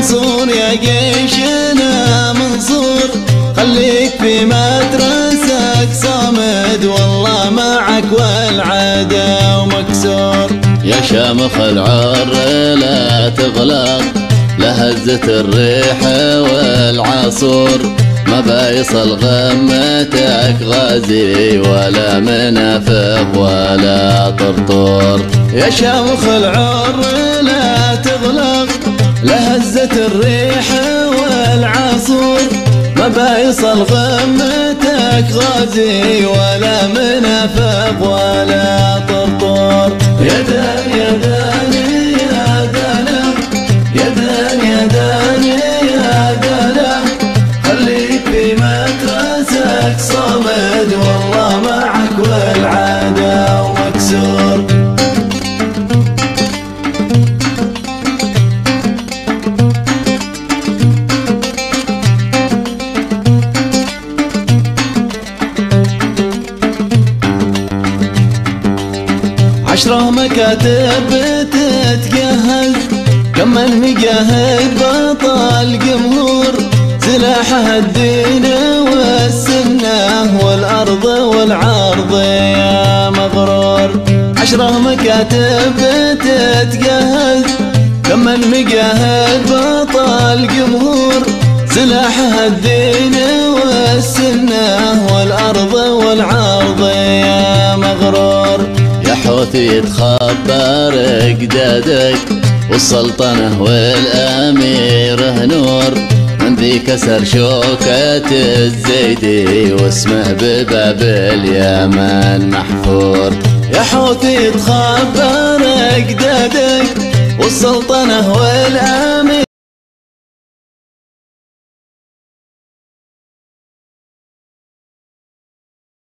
منصور يا جيشنا منصور خليك في مدرسك صامد والله معك والعدا مكسور يا شامخ العر لا تغلق لهزة الريح والعصور. ما بيصل غمتك غازي ولا منافق ولا طرطور. يا شامخ العر لهزة الريح والعصور. ما بيصل غمتك غازي ولا منافق ولا طرطور. يا دان يا دان يا دانا يا دان عشرة مكاتب تتجهز كم المجاهد بطل جمهور. سلاحه الدين والسنة والأرض والعرض يا مغرور عشرة مكاتب تتجهز كم المجاهد بطل جمهور. سلاحه الدين والسنة والأرض والعرض يا مغرور. يا حوثي تخبر اجدادك والسلطنة والأمير نور من ذي كسر شوكة الزيدي واسمه بباب اليمن محفور. يا حوثي تخبر اجدادك والسلطنة والأمير